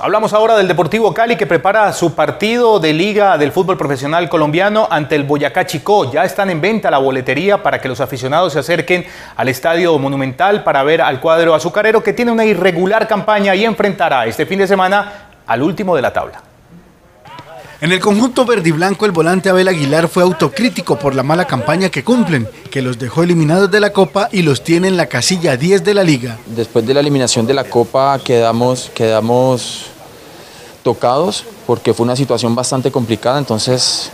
Hablamos ahora del Deportivo Cali que prepara su partido de liga del fútbol profesional colombiano ante el Boyacá Chicó. Ya están en venta la boletería para que los aficionados se acerquen al Estadio Monumental para ver al cuadro azucarero que tiene una irregular campaña y enfrentará este fin de semana al último de la tabla. En el conjunto verde y blanco, el volante Abel Aguilar fue autocrítico por la mala campaña que cumplen, que los dejó eliminados de la Copa y los tiene en la casilla 10 de la Liga. Después de la eliminación de la Copa quedamos, quedamos tocados porque fue una situación bastante complicada, entonces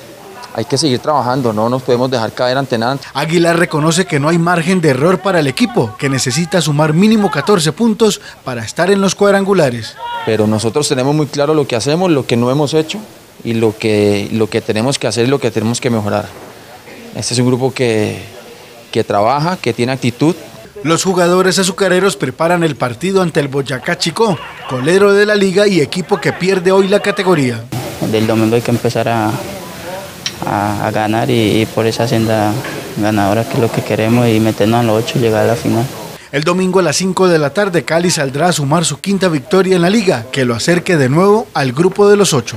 hay que seguir trabajando, no nos podemos dejar caer ante nada. Aguilar reconoce que no hay margen de error para el equipo, que necesita sumar mínimo 14 puntos para estar en los cuadrangulares. Pero nosotros tenemos muy claro lo que hacemos, lo que no hemos hecho y lo que, lo que tenemos que hacer y lo que tenemos que mejorar. Este es un grupo que, que trabaja, que tiene actitud. Los jugadores azucareros preparan el partido ante el Boyacá Chico, colero de la liga y equipo que pierde hoy la categoría. Del domingo hay que empezar a, a, ganar y, y, por esa senda ganadora que es lo que queremos y meternos en los ocho y llegar a la final. El domingo a las 5 de la tarde Cali saldrá a sumar su quinta victoria en la liga, que lo acerque de nuevo al grupo de los ocho.